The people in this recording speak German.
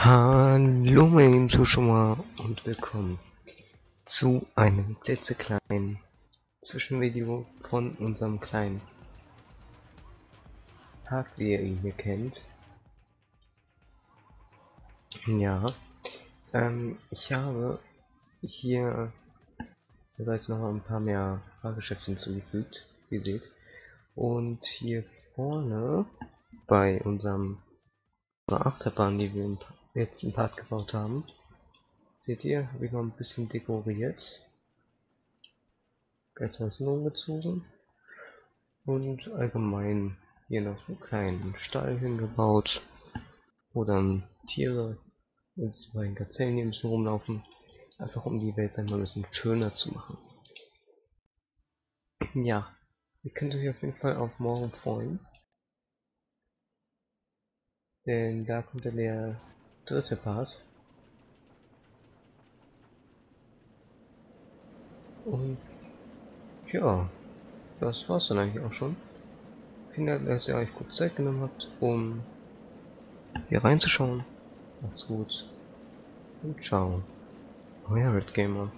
Hallo meine lieben Zuschauer und willkommen zu einem klitzekleinen Zwischenvideo von unserem kleinen Park, wie ihr ihn hier kennt. Ja, ähm, ich habe hier bereits noch ein paar mehr Fahrgeschäfte hinzugefügt, wie ihr seht. Und hier vorne bei unserem Achterbahn, die wir letzten Part gebaut haben. Seht ihr, habe ich noch ein bisschen dekoriert. Gleich was umgezogen. Und allgemein hier noch einen kleinen Stall hingebaut. Wo dann Tiere und zwei Gazellen hier ein bisschen rumlaufen. Einfach um die Welt ein bisschen schöner zu machen. Ja, ihr könnt euch auf jeden Fall auf morgen freuen. Denn da kommt dann der dritte Part. Und ja, das war's dann eigentlich auch schon. Vielen Dank, dass ihr euch gut Zeit genommen habt, um hier reinzuschauen. Macht's gut und ciao. Euer Red Gamer.